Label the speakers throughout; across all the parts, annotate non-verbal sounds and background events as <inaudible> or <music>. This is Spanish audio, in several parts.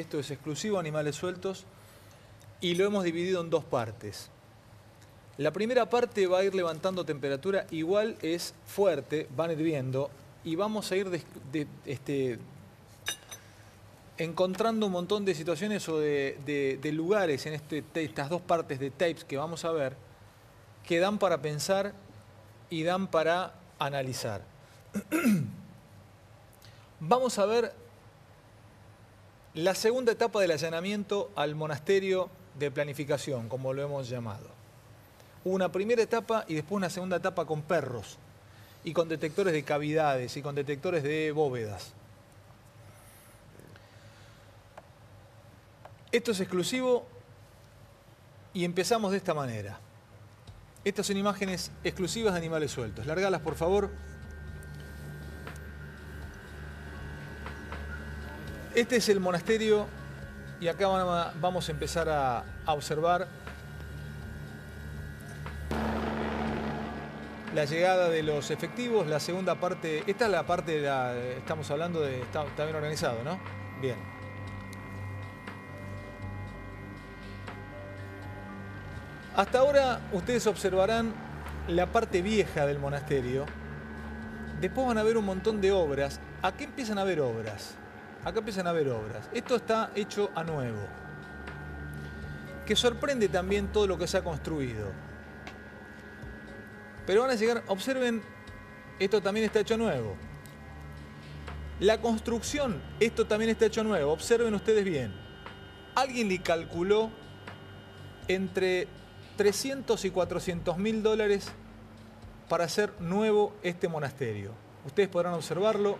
Speaker 1: Esto es exclusivo animales sueltos y lo hemos dividido en dos partes. La primera parte va a ir levantando temperatura, igual es fuerte, van a ir viendo y vamos a ir este, encontrando un montón de situaciones o de, lugares en este, estas dos partes de tapes que vamos a ver que dan para pensar y dan para analizar. <clears throat> vamos a ver la segunda etapa del allanamiento al monasterio de planificación, como lo hemos llamado. Una primera etapa y después una segunda etapa con perros y con detectores de cavidades y con detectores de bóvedas. Esto es exclusivo y empezamos de esta manera. Estas son imágenes exclusivas de animales sueltos. Largalas, por favor. Este es el monasterio y acá vamos a empezar a, observar la llegada de los efectivos, la segunda parte, esta es la parte de la, estamos hablando de, está bien organizado, ¿no? Bien. Hasta ahora ustedes observarán la parte vieja del monasterio. Después van a ver un montón de obras. ¿A qué empiezan a ver obras? Acá empiezan a ver obras. Esto está hecho a nuevo. Que sorprende también todo lo que se ha construido. Pero van a llegar, observen, esto también está hecho a nuevo. La construcción, esto también está hecho a nuevo. Observen ustedes bien. Alguien le calculó entre 300 y 400 mil dólares para hacer nuevo este monasterio. Ustedes podrán observarlo.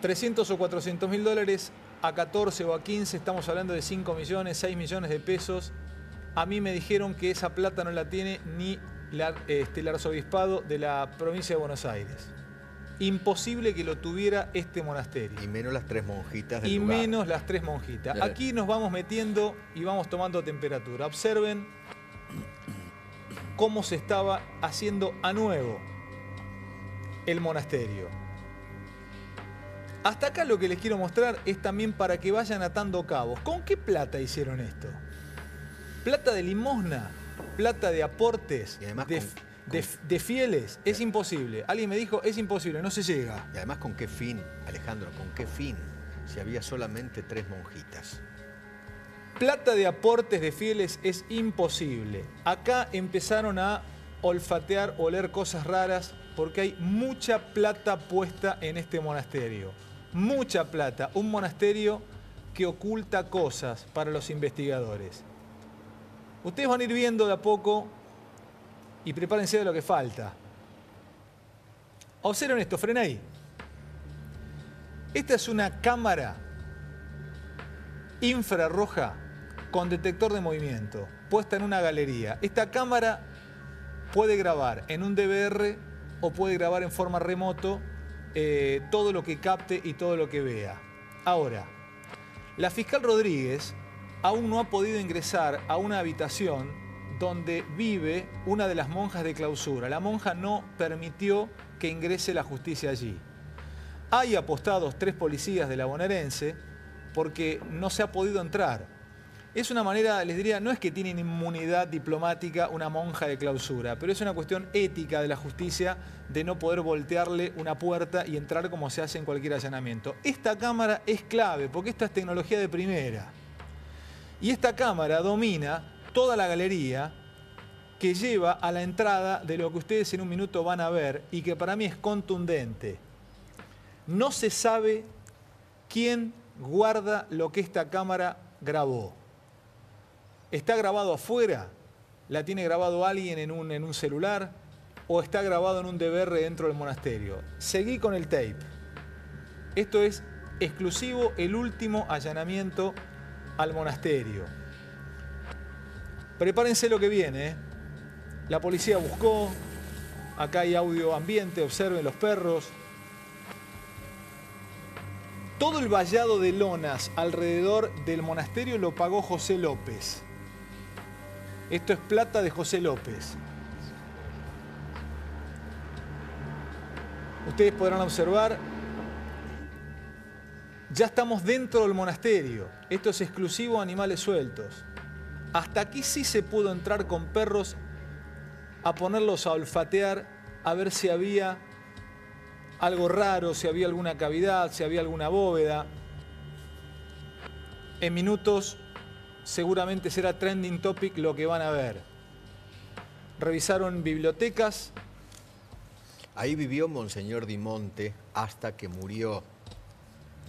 Speaker 1: 300 o 400 mil dólares a 14 o a 15, estamos hablando de 5 millones, 6 millones de pesos. A mí me dijeron que esa plata no la tiene ni este, el arzobispado de la provincia de Buenos Aires imposible que lo tuviera este monasterio.
Speaker 2: Y menos las tres monjitas del
Speaker 1: Y menos las tres monjitas. Aquí nos vamos metiendo y vamos tomando temperatura. Observen cómo se estaba haciendo a nuevo el monasterio. Hasta acá lo que les quiero mostrar es también para que vayan atando cabos. ¿Con qué plata hicieron esto? Plata de limosna, plata de aportes,
Speaker 2: y además
Speaker 1: de, fieles, es imposible. Alguien me dijo, es imposible, no se llega.
Speaker 2: Y además, ¿con qué fin, Alejandro? ¿Con qué fin? Si había solamente tres monjitas.
Speaker 1: Plata de aportes de fieles es imposible. Acá empezaron a olfatear, oler cosas raras, porque hay mucha plata puesta en este monasterio. Mucha plata. Un monasterio que oculta cosas para los investigadores. Ustedes van a ir viendo de a poco y prepárense de lo que falta. Observen esto, frena. Esta es una cámara infrarroja con detector de movimiento, puesta en una galería. Esta cámara puede grabar en un DVR o puede grabar en forma remoto eh, todo lo que capte y todo lo que vea. Ahora, la fiscal Rodríguez aún no ha podido ingresar a una habitación donde vive una de las monjas de clausura. La monja no permitió que ingrese la justicia allí. Hay apostados tres policías de la bonaerense porque no se ha podido entrar. Es una manera, les diría, no es que tienen inmunidad diplomática una monja de clausura, pero es una cuestión ética de la justicia de no poder voltearle una puerta y entrar como se hace en cualquier allanamiento. Esta cámara es clave porque esta es tecnología de primera. Y esta cámara domina toda la galería que lleva a la entrada de lo que ustedes en un minuto van a ver y que para mí es contundente. No se sabe quién guarda lo que esta cámara grabó. ¿Está grabado afuera? ¿La tiene grabado alguien en un, en un celular? ¿O está grabado en un DVR dentro del monasterio? Seguí con el tape. Esto es exclusivo el último allanamiento al monasterio. Prepárense lo que viene. ¿eh? La policía buscó. Acá hay audio ambiente, observen los perros. Todo el vallado de lonas alrededor del monasterio lo pagó José López. Esto es plata de José López. Ustedes podrán observar Ya estamos dentro del monasterio. Esto es exclusivo a animales sueltos. Hasta aquí sí se pudo entrar con perros a ponerlos a olfatear, a ver si había algo raro, si había alguna cavidad, si había alguna bóveda. En minutos seguramente será trending topic lo que van a ver. Revisaron bibliotecas.
Speaker 2: Ahí vivió Monseñor Dimonte hasta que murió.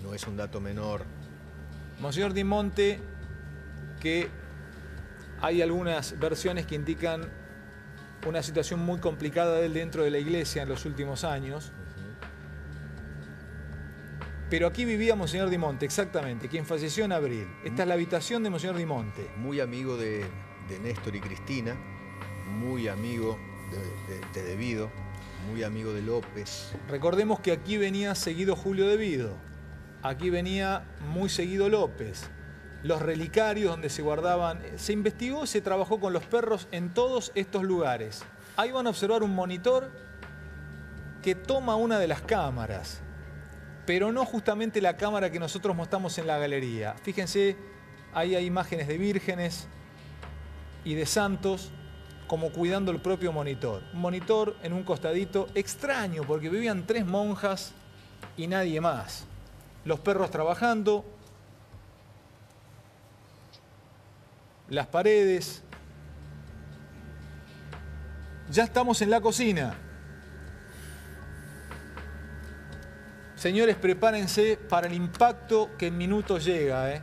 Speaker 2: No es un dato menor.
Speaker 1: Monseñor Dimonte, que hay algunas versiones que indican una situación muy complicada de él dentro de la iglesia en los últimos años. Pero aquí vivía Monseñor Dimonte, exactamente, quien falleció en abril. Esta es la habitación de Monseñor Dimonte.
Speaker 2: Muy amigo de, de Néstor y Cristina, muy amigo de, de, de Devido, muy amigo de López.
Speaker 1: Recordemos que aquí venía seguido Julio Devido, aquí venía muy seguido López. Los relicarios donde se guardaban, se investigó, se trabajó con los perros en todos estos lugares. Ahí van a observar un monitor que toma una de las cámaras, pero no justamente la cámara que nosotros mostramos en la galería. Fíjense, ahí hay imágenes de vírgenes y de santos como cuidando el propio monitor. Un monitor en un costadito extraño porque vivían tres monjas y nadie más. Los perros trabajando, las paredes. Ya estamos en la cocina. Señores, prepárense para el impacto que en minutos llega. ¿eh?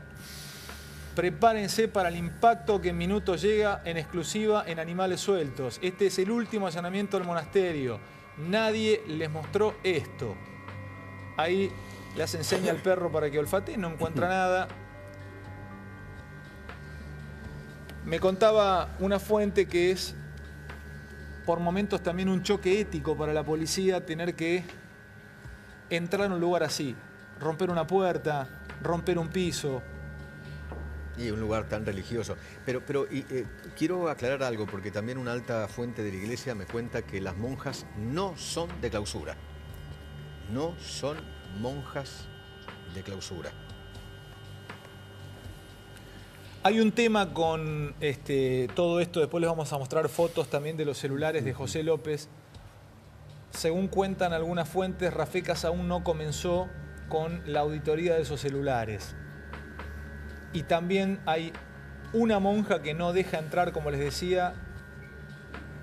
Speaker 1: Prepárense para el impacto que en minutos llega en exclusiva en Animales Sueltos. Este es el último allanamiento del monasterio. Nadie les mostró esto. Ahí les enseña al perro para que olfatee, no encuentra nada. Me contaba una fuente que es por momentos también un choque ético para la policía tener que entrar en un lugar así, romper una puerta, romper un piso.
Speaker 2: Y un lugar tan religioso. Pero, pero y, eh, quiero aclarar algo, porque también una alta fuente de la iglesia me cuenta que las monjas no son de clausura. No son monjas de clausura.
Speaker 1: Hay un tema con este, todo esto, después les vamos a mostrar fotos también de los celulares de José López. Según cuentan algunas fuentes, Rafecas aún no comenzó con la auditoría de esos celulares. Y también hay una monja que no deja entrar, como les decía,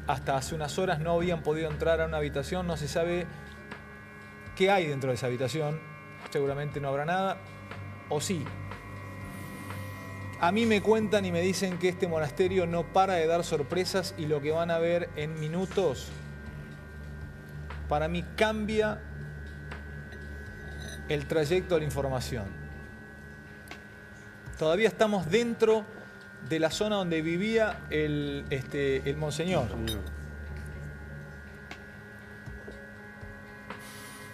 Speaker 1: hasta hace unas horas no habían podido entrar a una habitación, no se sabe qué hay dentro de esa habitación, seguramente no habrá nada, o sí, a mí me cuentan y me dicen que este monasterio no para de dar sorpresas y lo que van a ver en minutos, para mí cambia el trayecto de la información. Todavía estamos dentro de la zona donde vivía el, este, el monseñor.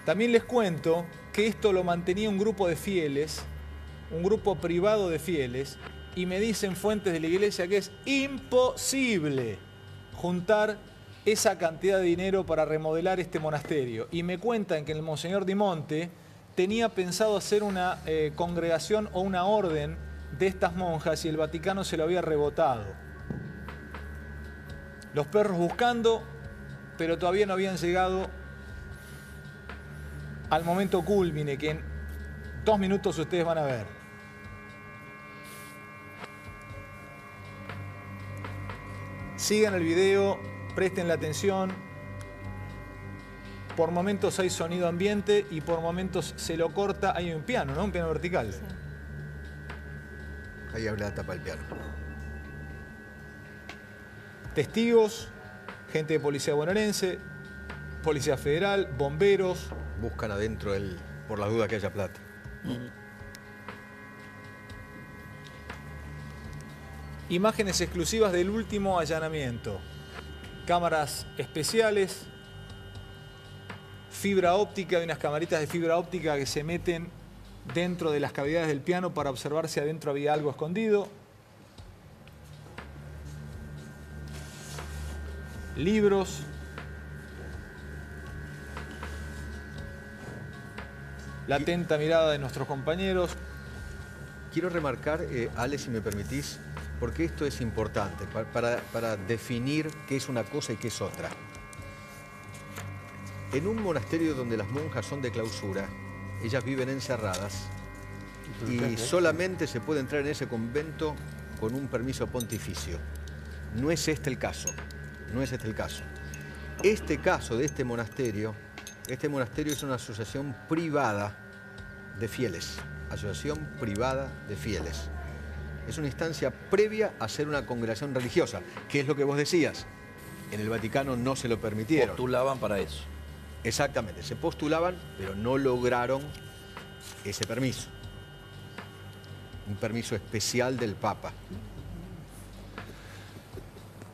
Speaker 1: También les cuento que esto lo mantenía un grupo de fieles, un grupo privado de fieles, y me dicen fuentes de la iglesia que es imposible juntar esa cantidad de dinero para remodelar este monasterio. Y me cuentan que el Monseñor Dimonte tenía pensado hacer una eh, congregación o una orden de estas monjas y el Vaticano se lo había rebotado. Los perros buscando, pero todavía no habían llegado al momento culmine que en dos minutos ustedes van a ver. Sigan el video, presten la atención. Por momentos hay sonido ambiente y por momentos se lo corta. Hay un piano, ¿no? Un piano vertical. Sí.
Speaker 2: Ahí habla tapa el piano.
Speaker 1: Testigos, gente de policía bonaerense, policía federal, bomberos.
Speaker 2: Buscan adentro el, por la duda que haya plata. Mm.
Speaker 1: Imágenes exclusivas del último allanamiento. Cámaras especiales, fibra óptica, hay unas camaritas de fibra óptica que se meten dentro de las cavidades del piano para observar si adentro había algo escondido. Libros. la atenta mirada de nuestros compañeros.
Speaker 2: Quiero remarcar, eh, Ale, si me permitís, porque esto es importante para, para definir qué es una cosa y qué es otra. En un monasterio donde las monjas son de clausura, ellas viven encerradas y solamente se puede entrar en ese convento con un permiso pontificio. No es este el caso, no es este el caso. Este caso de este monasterio, este monasterio es una asociación privada de fieles, asociación privada de fieles. Es una instancia previa a ser una congregación religiosa, que es lo que vos decías. En el Vaticano no se lo permitieron.
Speaker 3: Postulaban para eso.
Speaker 2: Exactamente, se postulaban, pero no lograron ese permiso. Un permiso especial del Papa.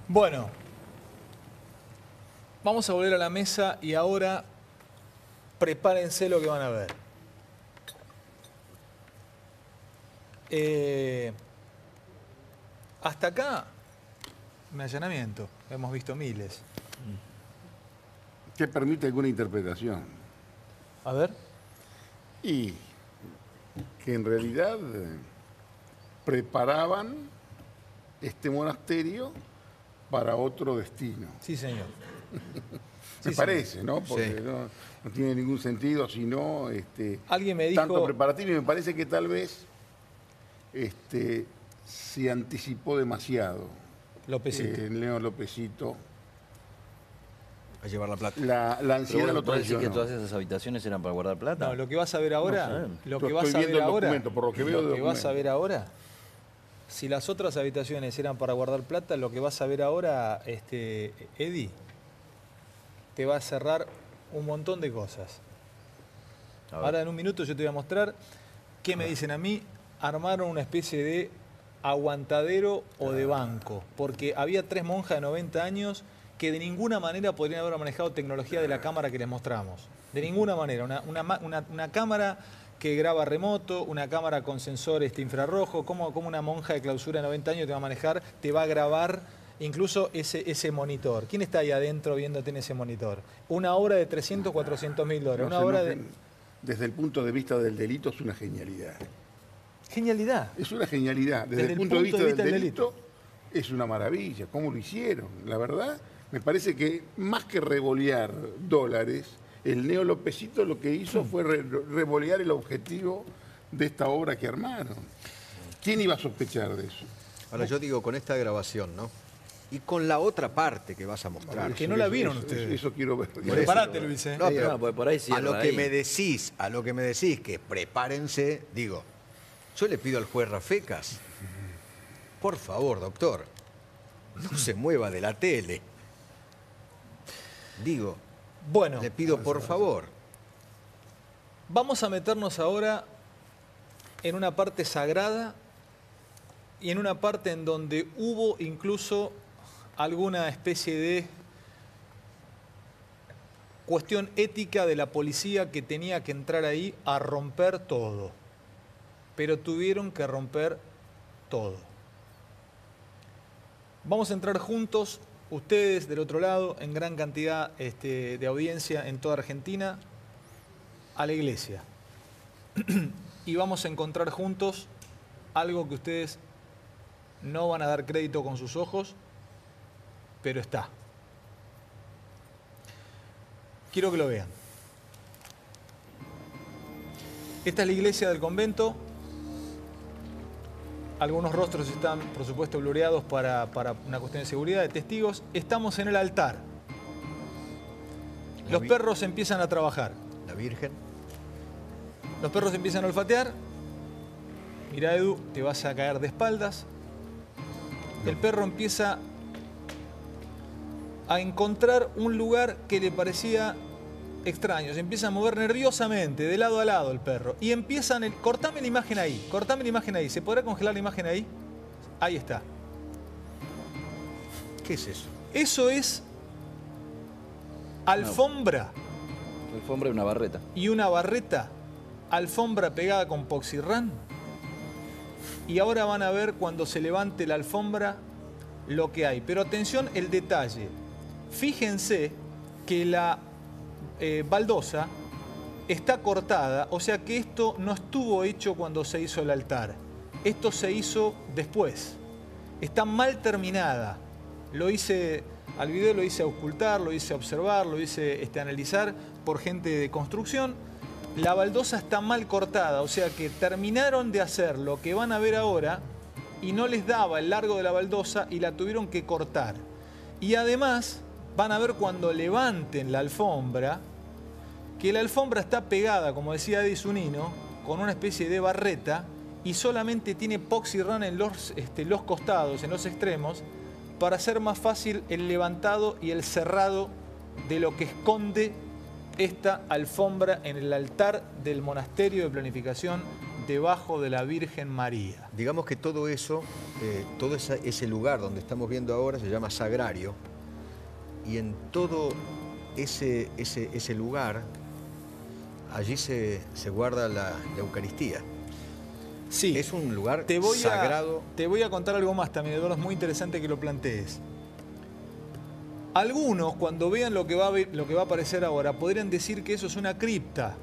Speaker 1: Bueno, vamos a volver a la mesa y ahora prepárense lo que van a ver. Eh, hasta acá, un allanamiento. Hemos visto miles.
Speaker 4: ¿Qué permite alguna interpretación?
Speaker 1: A ver.
Speaker 4: Y que en realidad eh, preparaban este monasterio para otro destino.
Speaker 1: Sí, señor. <laughs>
Speaker 4: Me parece, ¿no? Porque no, no, tiene ningún sentido si no este,
Speaker 1: Alguien me dijo...
Speaker 4: tanto preparativo y me parece que tal vez este, se anticipó demasiado.
Speaker 1: Lópezito.
Speaker 4: Eh, Leo Lópezito.
Speaker 2: A llevar la plata.
Speaker 4: La, la ansiedad lo
Speaker 3: ¿Puedes decir
Speaker 4: traicionó.
Speaker 3: que todas esas habitaciones eran para guardar plata?
Speaker 1: No, lo que vas a ver ahora,
Speaker 3: sé.
Speaker 1: lo que vas
Speaker 4: estoy
Speaker 1: a
Speaker 4: viendo
Speaker 1: ver
Speaker 4: el
Speaker 1: ahora,
Speaker 4: documento, por lo que veo del
Speaker 1: que vas a ver ahora, si las otras habitaciones eran para guardar plata, lo que vas a ver ahora, este, Eddie, te va a cerrar un montón de cosas. Ahora en un minuto yo te voy a mostrar qué me dicen a mí. Armaron una especie de aguantadero o de banco, porque había tres monjas de 90 años que de ninguna manera podrían haber manejado tecnología de la cámara que les mostramos. De ninguna manera. Una, una una- una cámara que graba remoto, una cámara con sensor este infrarrojo, como, como una monja de clausura de 90 años te va a manejar, te va a grabar incluso ese, ese monitor. ¿Quién está ahí adentro viéndote en ese monitor? Una obra de 300, 400 mil dólares. Una obra de...
Speaker 4: Desde el punto de vista del delito es una genialidad.
Speaker 1: Genialidad.
Speaker 4: Es una genialidad. Desde, el punto, de vista, del delito, es una maravilla. ¿Cómo lo hicieron? La verdad, me parece que más que revolear dólares, el Neo Lópezito lo que hizo fue re- revolear el objetivo de esta obra que armaron. ¿Quién iba a sospechar de eso?
Speaker 2: Ahora yo digo con esta grabación, ¿no? Y con la otra parte que vas a mostrar.
Speaker 1: que no la vieron
Speaker 4: eso-
Speaker 1: ustedes.
Speaker 4: Eso, quiero ver.
Speaker 1: Preparate, Luis. ¿eh?
Speaker 2: No,
Speaker 3: Sí,
Speaker 2: pero
Speaker 3: no, porque por ahí
Speaker 2: a
Speaker 3: cierra
Speaker 2: lo que
Speaker 3: ahí.
Speaker 2: me decís, a lo que me decís, que prepárense, digo, yo le pido al juez Rafecas, por favor, doctor, no se mueva de la tele. Digo,
Speaker 1: Bueno,
Speaker 2: le pido por favor.
Speaker 1: vamos a meternos ahora en una parte sagrada y en una parte en donde hubo incluso alguna especie de cuestión ética de la policía que tenía que entrar ahí a romper todo. Pero tuvieron que romper todo. Vamos a entrar juntos, ustedes del otro lado, en gran cantidad este, de audiencia en toda Argentina, a la iglesia. <clears throat> y vamos a encontrar juntos algo que ustedes no van a dar crédito con sus ojos, pero está. Quiero que lo vean. Esta es la iglesia del convento. Algunos rostros están, por supuesto, blureados para, para una cuestión de seguridad, de testigos. Estamos en el altar.
Speaker 2: La
Speaker 1: Los perros empiezan a trabajar.
Speaker 2: La Virgen,
Speaker 1: Los perros empiezan a olfatear. Mira, Edu, te vas a caer de espaldas. El perro empieza a encontrar un lugar que le parecía extraño. Se empieza a mover nerviosamente, de lado a lado el perro. Y empiezan... El... Cortame la imagen ahí, cortame la imagen ahí. ¿Se podrá congelar la imagen ahí? Ahí está.
Speaker 2: ¿qué es eso?
Speaker 1: Eso es alfombra
Speaker 3: Alfombra y una barreta.
Speaker 1: y una barreta, alfombra pegada con poxirrán. Y ahora van a ver cuando se levante la alfombra lo que hay. Pero atención el detalle. Fíjense que la eh, baldosa está cortada, o sea que esto no estuvo hecho cuando se hizo el altar. Esto se hizo después. Está mal terminada. Lo hice, al video lo hice ocultar, lo hice observar, lo hice este, analizar por gente de construcción. La baldosa está mal cortada, o sea que terminaron de hacer lo que van a ver ahora y no les daba el largo de la baldosa y la tuvieron que cortar. Y además van a ver cuando levanten la alfombra, que la alfombra está pegada, como decía Eddie con una especie de barreta y solamente tiene poxy run en los, este, los costados, en los extremos, para hacer más fácil el levantado y el cerrado de lo que esconde esta alfombra en el altar del monasterio de planificación debajo de la Virgen María.
Speaker 2: Digamos que todo eso, eh, todo ese lugar donde estamos viendo ahora se llama Sagrario y en todo ese, ese, lugar, allí se, guarda la, Eucaristía.
Speaker 1: Sí.
Speaker 2: Es un lugar
Speaker 1: te voy
Speaker 2: sagrado.
Speaker 1: A, te voy a contar algo más también, Eduardo, es muy interesante que lo plantees. Algunos, cuando vean lo que, va a, lo que va a aparecer ahora, podrían decir que eso es una cripta.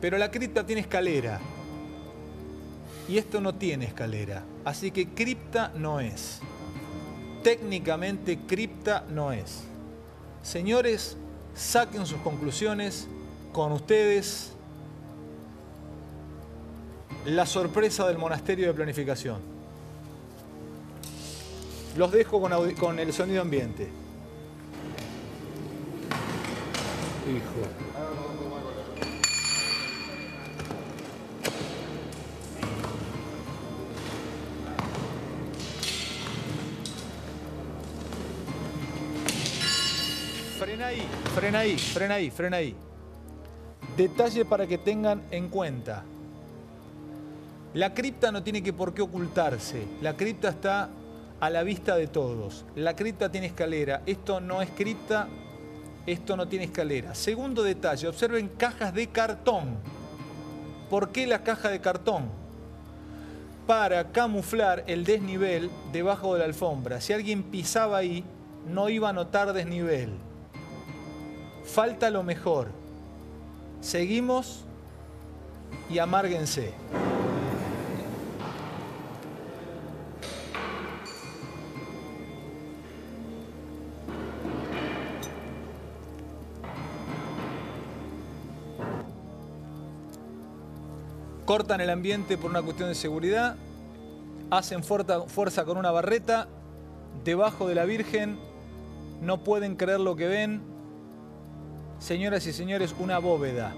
Speaker 1: Pero la cripta tiene escalera. Y esto no tiene escalera. Así que cripta no es. Técnicamente cripta no es. Señores, saquen sus conclusiones con ustedes. La sorpresa del monasterio de planificación. Los dejo con, el sonido ambiente.
Speaker 4: Hijo.
Speaker 1: Frena ahí, frena ahí, frena ahí. Detalle para que tengan en cuenta. La cripta no tiene que por qué ocultarse. La cripta está a la vista de todos. La cripta tiene escalera. Esto no es cripta, esto no tiene escalera. Segundo detalle, observen cajas de cartón. ¿Por qué la caja de cartón? Para camuflar el desnivel debajo de la alfombra. Si alguien pisaba ahí, no iba a notar desnivel. Falta lo mejor. Seguimos y amárguense. cortan el ambiente por una cuestión de seguridad, hacen fuerza con una barreta, debajo de la Virgen, no pueden creer lo que ven. Señoras y señores, una bóveda.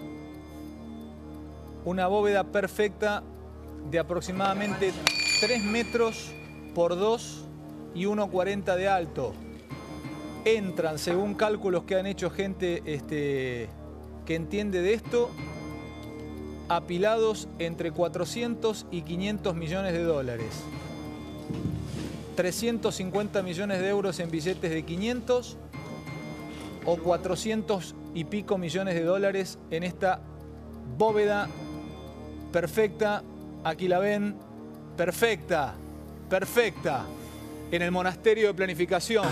Speaker 1: Una bóveda perfecta de aproximadamente 3 metros por 2 y 1,40 de alto. Entran, según cálculos que han hecho gente este, que entiende de esto, apilados entre 400 y 500 millones de dólares. 350 millones de euros en billetes de 500 o 400 y pico millones de dólares en esta bóveda perfecta. Aquí la ven, perfecta, perfecta, en el monasterio de planificación.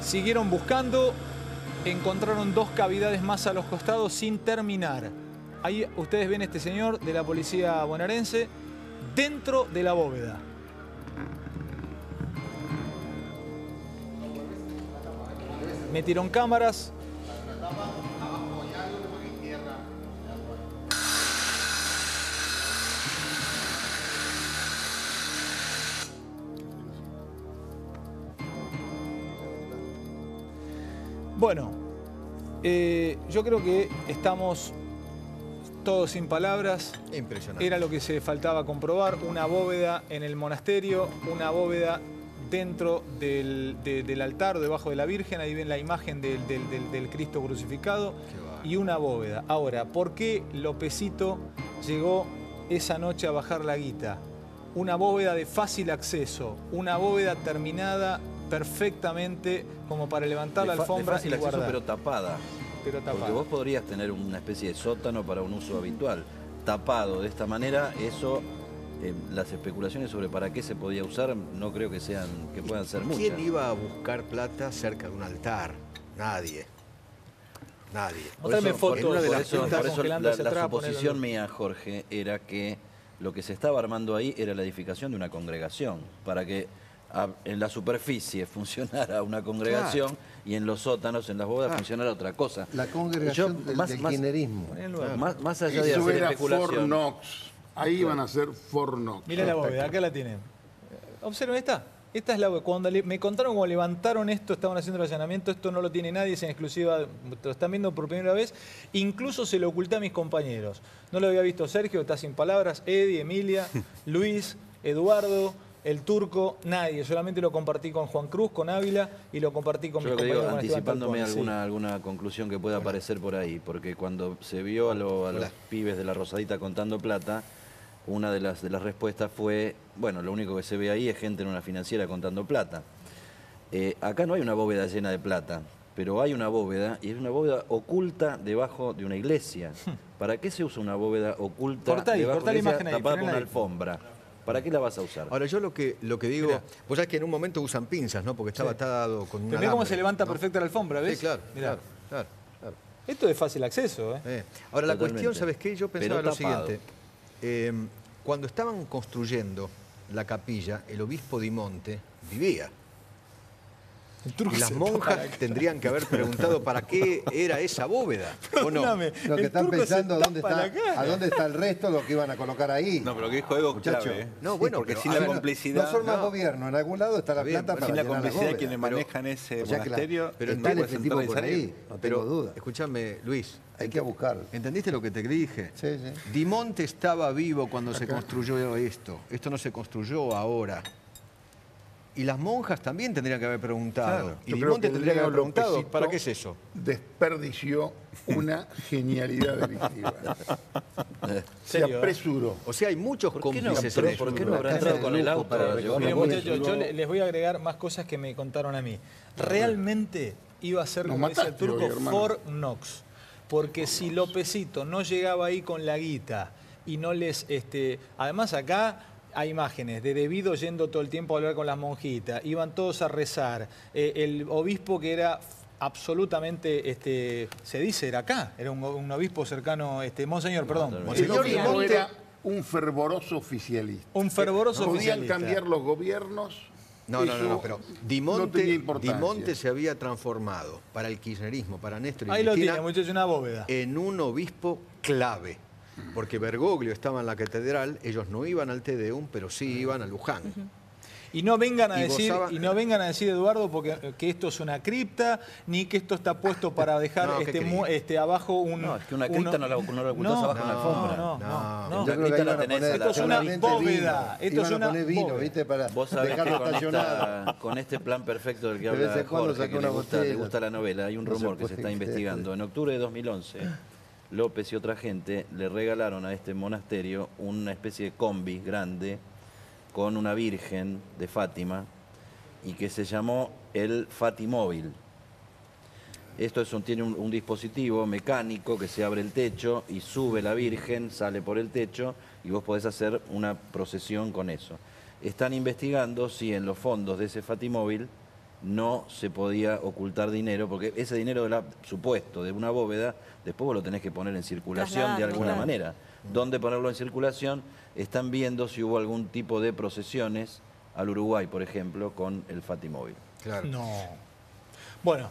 Speaker 1: Siguieron buscando, encontraron dos cavidades más a los costados sin terminar. Ahí ustedes ven este señor de la policía bonaerense dentro de la bóveda. Metieron cámaras, Bueno, eh, yo creo que estamos todos sin palabras.
Speaker 2: Impresionante.
Speaker 1: Era lo que se faltaba comprobar, una bóveda en el monasterio, una bóveda dentro del, altar, debajo de la Virgen, ahí ven la imagen del, Cristo crucificado, y una bóveda. Ahora, ¿por qué Lopecito llegó esa noche a bajar la guita? Una bóveda de fácil acceso, una bóveda terminada perfectamente como para levantar la alfombra y guardar.
Speaker 3: pero tapada.
Speaker 1: Pero tapada.
Speaker 3: Porque vos podrías tener una especie de sótano para un uso habitual. Tapado de esta manera, eso eh, las especulaciones sobre para qué se podía usar no creo que sean que puedan ser muchas.
Speaker 2: ¿Quién iba a buscar plata cerca de un altar? Nadie. Nadie.
Speaker 3: Por eso,
Speaker 1: fotos,
Speaker 3: por eso-
Speaker 1: por eso
Speaker 3: la, la suposición mía, Jorge, era que lo que se estaba armando ahí era la edificación de una congregación, para que a- en la superficie <laughs> funcionara una congregación y en los sótanos, en las bóvedas, funcionara otra cosa.
Speaker 5: La congregación
Speaker 3: Yo,
Speaker 5: del,
Speaker 3: más-
Speaker 5: del
Speaker 3: más- más, más allá de
Speaker 4: Eso
Speaker 3: hacer
Speaker 4: era
Speaker 3: especulación.
Speaker 4: Fort Knox. Ahí iban a ser Fort Knox.
Speaker 1: Mira la bóveda, acá la tienen. Observen esta. Esta es la bóveda. Cuando le- me contaron cómo levantaron esto, estaban haciendo el allanamiento, esto no lo tiene nadie, es en exclusiva, lo están viendo por primera vez. Incluso se lo oculté a mis compañeros. No lo había visto Sergio, está sin palabras, Eddie, Emilia, <laughs> Luis, Eduardo, el turco, nadie. Solamente lo compartí con Juan Cruz, con Ávila y lo compartí con
Speaker 3: Yo
Speaker 1: mis
Speaker 3: lo que digo, anticipándome
Speaker 1: sí.
Speaker 3: alguna, alguna conclusión que pueda aparecer por ahí, porque cuando se vio a, lo- a los pibes de la Rosadita contando plata, una de las, de las respuestas fue, bueno, lo único que se ve ahí es gente en una financiera contando plata. Eh, acá no hay una bóveda llena de plata, pero hay una bóveda, y es una bóveda oculta debajo de una iglesia. <laughs> ¿Para qué se usa una bóveda oculta
Speaker 1: Cortá ahí,
Speaker 3: debajo
Speaker 1: cortá
Speaker 3: de
Speaker 1: la
Speaker 3: una iglesia
Speaker 1: imagen ahí,
Speaker 3: tapada con
Speaker 1: frenala
Speaker 3: una alfombra? ¿Para qué la vas a usar?
Speaker 2: Ahora, yo lo que, lo que digo,
Speaker 1: Mira.
Speaker 2: vos sabés que en un momento usan pinzas, ¿no? Porque estaba
Speaker 1: Sí.
Speaker 2: atado con un
Speaker 1: Pero mirá cómo se levanta
Speaker 2: ¿no?
Speaker 1: perfecta la alfombra, ¿ves?
Speaker 2: Sí, claro,
Speaker 1: Mirá.
Speaker 2: claro, claro, claro.
Speaker 1: Esto es fácil acceso, ¿eh?
Speaker 2: Eh, Ahora, la cuestión, ¿sabes qué? Yo pensaba lo siguiente. Eh, cuando estaban construyendo la capilla, el obispo Di Monte vivía. Y las monjas tendrían que haber preguntado para qué era esa bóveda, ¿o no?
Speaker 1: Perdóname,
Speaker 5: Lo que están pensando dónde
Speaker 1: tapa
Speaker 5: está, a dónde está el resto, lo que iban a colocar ahí.
Speaker 6: No, pero lo que dijo es
Speaker 5: Muchacho.
Speaker 6: clave. ¿eh?
Speaker 2: No, bueno,
Speaker 6: porque sin
Speaker 2: a
Speaker 6: la
Speaker 2: ver,
Speaker 6: complicidad.
Speaker 5: no son más
Speaker 2: no.
Speaker 5: gobierno, en algún lado está la
Speaker 2: bien,
Speaker 5: plata para
Speaker 6: sin la complicidad de quienes manejan ese
Speaker 5: O sea que la-
Speaker 6: monasterio.
Speaker 2: pero
Speaker 5: está el efectivo por ahí, no
Speaker 2: Pero,
Speaker 5: tengo duda.
Speaker 2: escúchame, Luis,
Speaker 5: Hay que buscarlo.
Speaker 2: ¿entendiste lo que te dije?
Speaker 5: Sí, sí.
Speaker 2: Dimonte estaba vivo cuando se construyó esto. Esto no se construyó ahora. Y las monjas también tendrían que haber preguntado.
Speaker 4: Claro.
Speaker 2: Y
Speaker 4: Yo creo
Speaker 2: Dimonte
Speaker 4: que
Speaker 2: tendría que haber preguntado,
Speaker 4: Lopecito
Speaker 2: ¿para qué es eso?
Speaker 4: Desperdició una genialidad delictiva. Se
Speaker 1: ¿eh?
Speaker 4: apresuró.
Speaker 2: O sea, hay muchos
Speaker 3: ¿Por qué no,
Speaker 2: cómplices
Speaker 3: pero
Speaker 2: en eso.
Speaker 3: ¿por qué no habrá entrado con el auto?
Speaker 5: para
Speaker 1: muchachos,
Speaker 5: yo-
Speaker 1: yo le- les voy a agregar más cosas que me contaron a mí. Realmente iba a ser,
Speaker 4: Nos
Speaker 1: como dice el turco,
Speaker 4: hoy.
Speaker 1: Fort Knox. Porque si Lópezito no llegaba ahí con la guita y no les... este Además acá hay imágenes de Debido yendo todo el tiempo a hablar con las monjitas. Iban todos a rezar. Eh, el obispo que era absolutamente, este, se dice, era acá. Era un, un obispo cercano, este, Monseñor, perdón.
Speaker 4: El
Speaker 2: Monseñor
Speaker 4: era un fervoroso oficialista.
Speaker 1: Un fervoroso
Speaker 4: Podían
Speaker 1: oficialista.
Speaker 4: cambiar los gobiernos.
Speaker 2: No, no, no, no, pero
Speaker 4: no
Speaker 2: Dimonte. Dimonte se había transformado para el kirchnerismo, para Néstor y
Speaker 1: Ahí lo tiene, muchachos, una bóveda.
Speaker 2: en un obispo clave. Porque Bergoglio estaba en la catedral, ellos no iban al Tedeum, pero sí iban a Luján.
Speaker 1: Y no vengan a
Speaker 2: Y
Speaker 1: decir, y no vengan a decir Eduardo porque que esto es una cripta, ni que esto está puesto para <laughs> dejar
Speaker 2: No, ¿qué
Speaker 1: este, este abajo un.
Speaker 3: No, es que una cripta no la, no la ocultás
Speaker 1: No,
Speaker 3: abajo en la
Speaker 2: no,
Speaker 3: alfombra.
Speaker 1: no, no,
Speaker 2: No,
Speaker 1: no.
Speaker 3: La tenés
Speaker 5: poner
Speaker 1: Esto es una bóveda,
Speaker 5: vino.
Speaker 1: esto es una
Speaker 5: a poner vino,
Speaker 1: bóveda.
Speaker 5: ¿viste? Para
Speaker 3: Vos sabés que con,
Speaker 5: estacionado.
Speaker 3: esta- con este plan perfecto del que habla Jorge, que le
Speaker 5: una
Speaker 3: gusta, le gusta la novela, hay un
Speaker 5: No
Speaker 3: rumor que se está investigando. En octubre de 2011, López y otra gente le regalaron a este monasterio una especie de combi grande con una virgen de Fátima y que se llamó el Fatimóvil. Esto tiene un, un dispositivo mecánico que se abre el techo y sube la Virgen, sale por el techo y vos podés hacer una procesión con eso. Están investigando si en los fondos de ese Fatimóvil no se podía ocultar dinero, porque ese dinero de la, supuesto de una bóveda, después vos lo tenés que poner en circulación de alguna
Speaker 7: claro.
Speaker 3: manera. ¿Dónde ponerlo en circulación? Están viendo si hubo algún tipo de procesiones al Uruguay, por ejemplo, con el Fatimóvil.
Speaker 2: Claro.
Speaker 1: No. Bueno,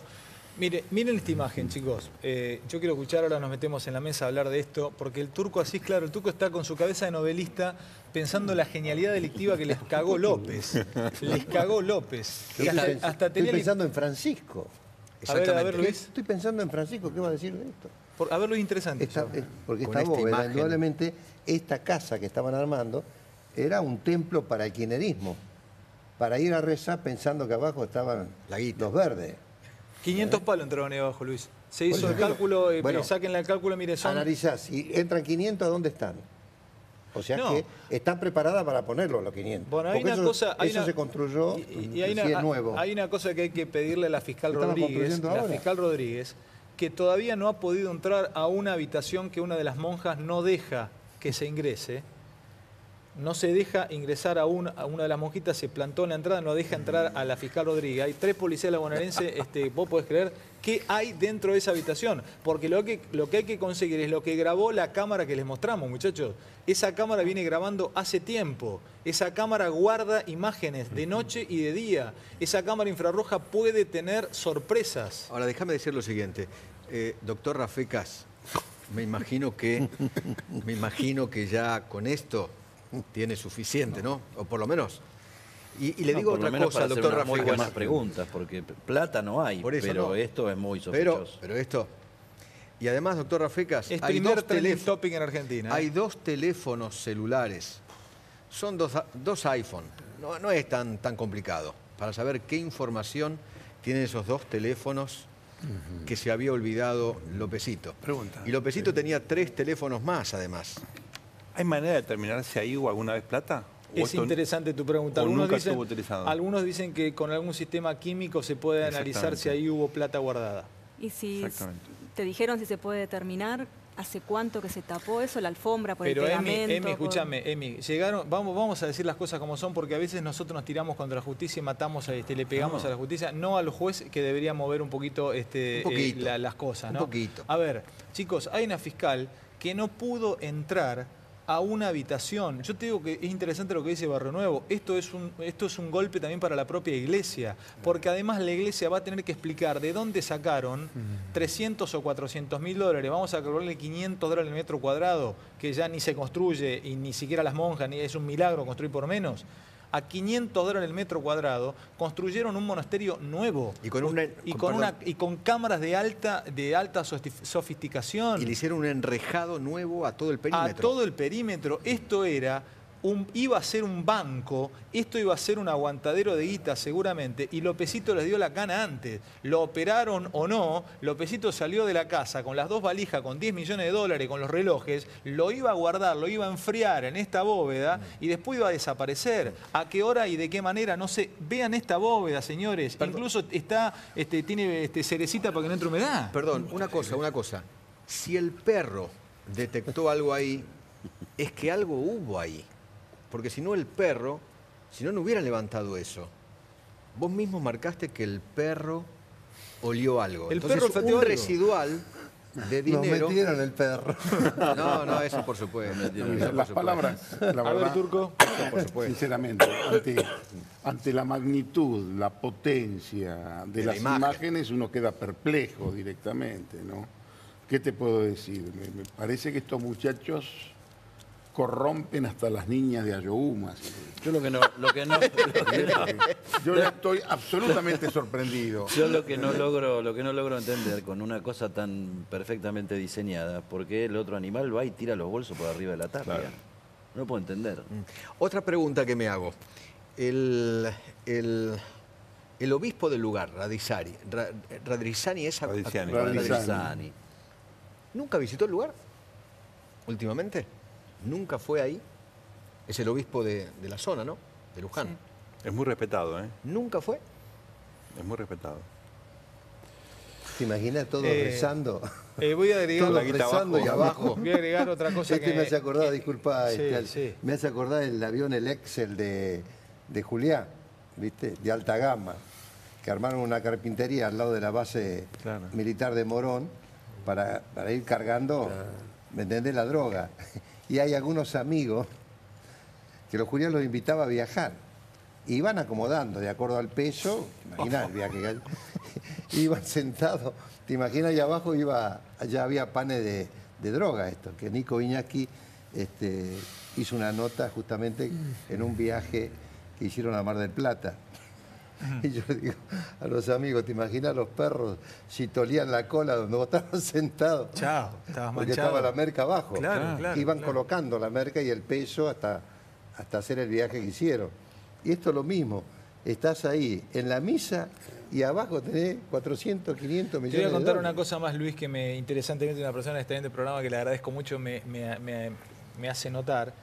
Speaker 1: mire, miren esta imagen, chicos. Eh, yo quiero escuchar, ahora nos metemos en la mesa a hablar de esto, porque el turco así, claro, el turco está con su cabeza de novelista pensando la genialidad delictiva que les cagó López. Les cagó López. Y
Speaker 5: estoy,
Speaker 1: hasta,
Speaker 5: pens-
Speaker 1: hasta
Speaker 5: estoy
Speaker 1: tenía el-
Speaker 5: pensando en Francisco.
Speaker 1: A ver, a ver. Luis.
Speaker 5: Estoy pensando en Francisco, ¿qué va a decir de esto?
Speaker 1: por- a ver lo interesante.
Speaker 5: Esta- eh, porque esta bóveda, indudablemente, esta casa que estaban armando era un templo para el kirchnerismo. Para ir a rezar pensando que abajo estaban
Speaker 2: La guita.
Speaker 5: los verdes.
Speaker 1: 500 palos entraron ahí abajo, Luis. Se hizo el
Speaker 5: eso digo,
Speaker 1: cálculo, eh,
Speaker 5: bueno,
Speaker 1: sáquenle el cálculo, mire, son...
Speaker 5: Analizá, si entran 500, ¿a dónde están? O sea
Speaker 1: No.
Speaker 5: que están preparadas para ponerlo los 500.
Speaker 1: Bueno, hay
Speaker 5: Porque
Speaker 1: una
Speaker 5: eso,
Speaker 1: cosa. Hay
Speaker 5: eso
Speaker 1: una-
Speaker 5: se construyó
Speaker 1: y, hay, una,
Speaker 5: es nuevo.
Speaker 1: hay una cosa que hay que pedirle a la fiscal
Speaker 5: ¿Estaban
Speaker 1: Rodríguez, la
Speaker 5: ahora?
Speaker 1: fiscal Rodríguez, que todavía no ha podido entrar a una habitación que una de las monjas no deja que se ingrese, no se deja ingresar a, una de las monjitas, se plantó en la entrada, no deja entrar a la fiscal Rodríguez. Hay tres policías de la bonaerense, <laughs> este, vos podés creer, ¿qué hay dentro de esa habitación? Porque lo que, lo que hay que conseguir es lo que grabó la cámara que les mostramos, muchachos. Esa cámara viene grabando hace tiempo. Esa cámara guarda imágenes de noche y de día. Esa cámara infrarroja puede tener sorpresas.
Speaker 2: Ahora, déjame decir lo siguiente. Eh, doctor Rafecas, me imagino que, me imagino que ya con esto tiene suficiente, ¿no? O por lo menos. Y, le digo otra cosa, doctor Rafael.
Speaker 3: Muy buenas preguntas, porque plata no hay, pero esto es muy sospechoso.
Speaker 2: Pero, esto. Y además, doctor Rafecas,
Speaker 1: hay dos topic en Argentina.
Speaker 2: Hay ¿eh? dos teléfonos celulares. Son dos, dos iPhone. No, no es tan, tan complicado para saber qué información tienen esos dos teléfonos que se había olvidado Lópezito.
Speaker 6: Pregunta.
Speaker 2: Y Lópezito tenía tres teléfonos más, además.
Speaker 6: ¿Hay manera de determinar si ahí hubo alguna vez plata?
Speaker 1: Es interesante tu pregunta.
Speaker 6: Algunos, dicen, utilizado.
Speaker 1: algunos dicen que con algún sistema químico se puede analizar si ahí hubo plata guardada.
Speaker 7: Y si te dijeron si se puede determinar ¿Hace cuánto que se tapó eso, la alfombra por Pero el pegamento?
Speaker 1: Emi, Emi, escúchame, Emi, llegaron, vamos, vamos a decir las cosas como son, porque a veces nosotros nos tiramos contra la justicia y matamos, a este, le pegamos a la justicia, no al juez que debería mover un poquito, este, eh, las cosas, ¿no?
Speaker 2: Un poquito.
Speaker 1: A ver, chicos, hay una fiscal que no pudo entrar a una habitación. Yo te digo que es interesante lo que dice Barrio Nuevo. Esto es un, esto es un golpe también para la propia iglesia, porque además la iglesia va a tener que explicar de dónde sacaron 300 o 400 mil dólares. Vamos a calcularle 500 dólares el metro cuadrado, que ya ni se construye y ni siquiera las monjas, ni es un milagro construir por menos a 500 dólares el metro cuadrado, construyeron un monasterio nuevo.
Speaker 2: Y con, una,
Speaker 1: y con, una, y con cámaras de alta, de alta sofisticación.
Speaker 2: Y le hicieron un enrejado nuevo a todo el perímetro.
Speaker 1: A todo el perímetro. Esto era iba a ser un banco, esto iba a ser un aguantadero de guita seguramente, y Lopecito les dio la cana antes. Lo operaron o no, Lopecito salió de la casa con las dos valijas, con 10 millones de dólares, con los relojes, lo iba a guardar, lo iba a enfriar en esta bóveda y después iba a desaparecer. ¿A qué hora y de qué manera? No sé. Vean esta bóveda, señores. Incluso está, este, tiene este, cerecita para que no entre humedad.
Speaker 2: Perdón, una cosa, una cosa. Si el perro detectó algo ahí, es que algo hubo ahí. Porque si no el perro, si no, no hubieran levantado eso. Vos mismo marcaste que el perro olió algo.
Speaker 1: El Entonces, perro
Speaker 2: un residual de dinero.
Speaker 5: Nos metieron el perro. <laughs>
Speaker 2: No, no, eso por supuesto.
Speaker 4: Las palabras, la verdad,
Speaker 1: Turco.
Speaker 4: Sinceramente, ante, la magnitud, la potencia de, las imágenes, uno queda perplejo directamente, ¿no? ¿Qué te puedo decir? me parece que estos muchachos corrompen hasta las niñas de Ayohuma.
Speaker 3: Yo lo que no, lo que no, <laughs>
Speaker 4: yo ya estoy absolutamente sorprendido.
Speaker 3: Yo lo que no logro, lo que no logro entender con una cosa tan perfectamente diseñada, porque el otro animal va y tira los bolsos por arriba de la tapia. No puedo entender. Mm.
Speaker 2: Otra pregunta que me hago. El, el, obispo del lugar, Radizani, Radrizani es
Speaker 6: Radrizani.
Speaker 2: ¿Nunca visitó el lugar? ¿Últimamente? Nunca fue ahí. Es el obispo de, la zona, ¿no? De Luján.
Speaker 6: Es muy respetado, ¿eh?
Speaker 2: ¿Nunca fue?
Speaker 6: Es muy respetado.
Speaker 5: ¿Te imaginas todo eh, rezando?
Speaker 1: Eh, voy a agregar <laughs>
Speaker 5: todo rezando y abajo.
Speaker 1: Voy a agregar otra cosa
Speaker 5: este me hace acordar, disculpa, este, me hace acordar el avión, el Excel de, de Julián, ¿viste? De alta gama, que armaron una carpintería al lado de la base militar de Morón para, para ir cargando, ¿me entendés? La droga y hay algunos amigos que los Julián los invitaba a viajar. Iban acomodando de acuerdo al peso, imaginas el viaje. <laughs> iban sentados, te imaginas allá abajo iba, allá había panes de, droga esto, que Nico Iñaki este, hizo una nota justamente en un viaje que hicieron a Mar del Plata. Y yo digo a los amigos, ¿te imaginas los perros si tolían la cola donde vos estabas <laughs> sentado?
Speaker 1: Chao, estabas
Speaker 5: Porque estaba la merca abajo.
Speaker 1: Claro, claro.
Speaker 5: Iban colocando la merca y el peso hasta, hasta hacer el viaje que hicieron. Y esto es lo mismo. Estás ahí en la misa y abajo tenés 400, 500 millones
Speaker 1: Te voy a contar una cosa más, Luis, que me interesantemente una persona que está en este programa que le agradezco mucho me, hace notar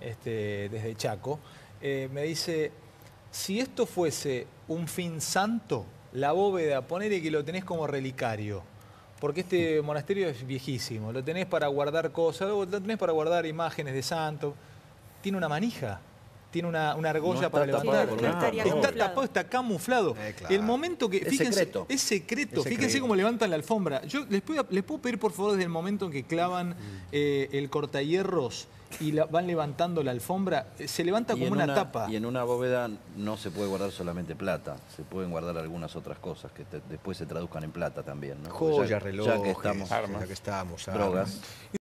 Speaker 1: este, desde Chaco. Eh, me dice, si esto fuese un fin santo, la bóveda, ponele que lo tenés como relicario, porque este monasterio es viejísimo, lo tenés para guardar cosas, lo tenés para guardar imágenes de santos. tiene una manija tiene una, argolla para levantar. está tapado, está camuflado. Eh, el momento que.
Speaker 3: Es secreto.
Speaker 1: Es secreto. fíjense cómo levantan la alfombra. Yo les puedo, les puedo pedir, por favor, desde el momento en que clavan mm. eh, el cortahierros y van levantando la alfombra, eh, se levanta como una, tapa.
Speaker 3: Y en una bóveda no se puede guardar solamente plata, se pueden guardar algunas otras cosas que después se traduzcan en plata también. ¿no?
Speaker 2: Joyas, relojes, ya que estamos, armas, ya que estamos,
Speaker 3: drogas.